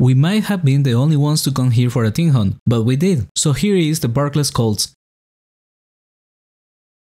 We might have been the only ones to come here for a team hunt, but we did. So here is the Barkless Cults.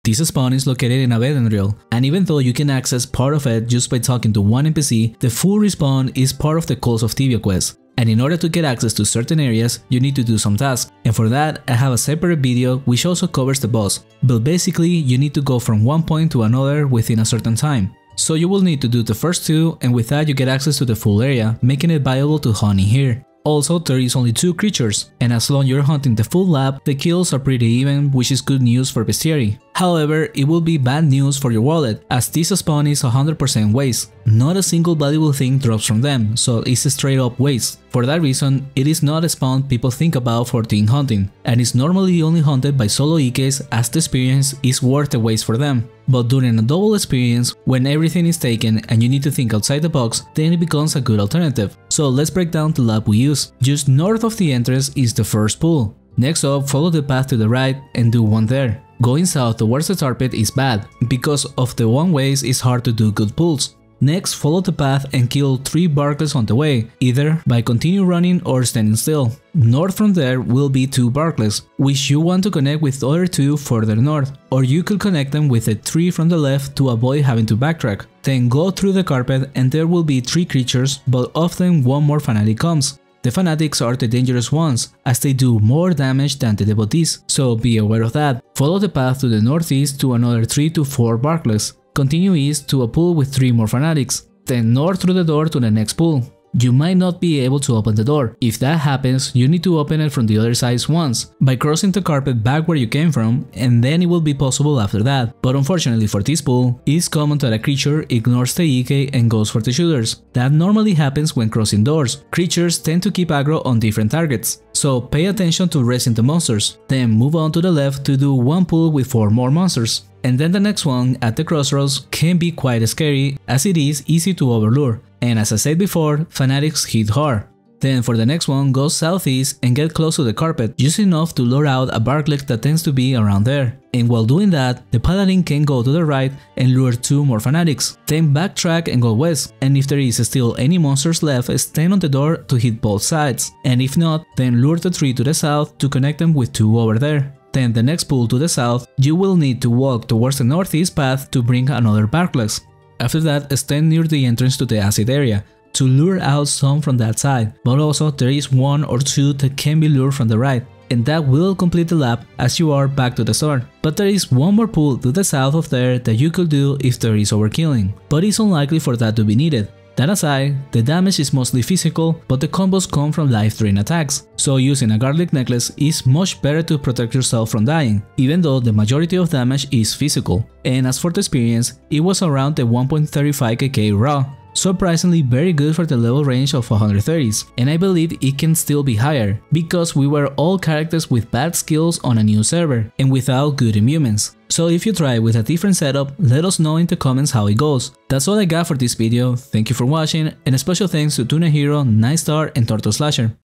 This spawn is located in Ab'Dendriel, and even though you can access part of it just by talking to one NPC, the full respawn is part of the Calls of Tibia quest. And in order to get access to certain areas, you need to do some tasks, and for that I have a separate video which also covers the boss, but basically you need to go from one point to another within a certain time. So you will need to do the first two and with that you get access to the full area, making it viable to hunt in here. Also, there is only two creatures, and as long you're hunting the full lab, the kills are pretty even, which is good news for bestiary. However, it will be bad news for your wallet, as this spawn is 100% waste. Not a single valuable thing drops from them, so it's a straight up waste. For that reason, it is not a spawn people think about for team hunting, and is normally only hunted by solo Ikes as the experience is worth the waste for them. But during a double experience, when everything is taken and you need to think outside the box, then it becomes a good alternative. So let's break down the lab we use. Just north of the entrance is the first pool. Next up, follow the path to the right and do one there. Going south towards the tar pit is bad, because of the one ways it's hard to do good pulls. Next, follow the path and kill 3 Barkless on the way, either by continue running or standing still. North from there will be 2 Barkless, which you want to connect with other 2 further north, or you could connect them with a 3 from the left to avoid having to backtrack. Then go through the carpet and there will be 3 creatures, but often one more fanatic comes. The fanatics are the dangerous ones, as they do more damage than the devotees, so be aware of that. Follow the path to the northeast to another 3 to 4 Barkless. Continue east to a pool with 3 more fanatics, then north through the door to the next pool. You might not be able to open the door. If that happens, you need to open it from the other side once, by crossing the carpet back where you came from, and then it will be possible after that. But unfortunately for this pool, it's common that a creature ignores the Ike and goes for the shooters. That normally happens when crossing doors. Creatures tend to keep aggro on different targets. So pay attention to resting the monsters, then move on to the left to do one pool with 4 more monsters. And then the next one at the crossroads can be quite scary as it is easy to overlure, and as I said before, fanatics hit hard. Then for the next one, go southeast and get close to the carpet, just enough to lure out a Barkless that tends to be around there. And while doing that, the paladin can go to the right and lure 2 more fanatics. Then backtrack and go west, and if there is still any monsters left, stand on the door to hit both sides. And if not, then lure the 3 to the south to connect them with 2 over there. Then the next pool to the south, you will need to walk towards the northeast path to bring another Barkless. After that, stand near the entrance to the acid area to lure out some from that side, but also there is one or two that can be lured from the right, and that will complete the lap as you are back to the start. But there is one more pool to the south of there that you could do if there is overkilling, but it's unlikely for that to be needed. That aside, the damage is mostly physical, but the combos come from life drain attacks, so using a garlic necklace is much better to protect yourself from dying, even though the majority of damage is physical. And as for the experience, it was around the 1.35 kk raw, surprisingly very good for the level range of 130s, and I believe it can still be higher, because we were all characters with bad skills on a new server, and without good imbuements. So if you try with a different setup, let us know in the comments how it goes. That's all I got for this video, thank you for watching, and a special thanks to Tuna Hero, Nightstar and Turtle Slasher.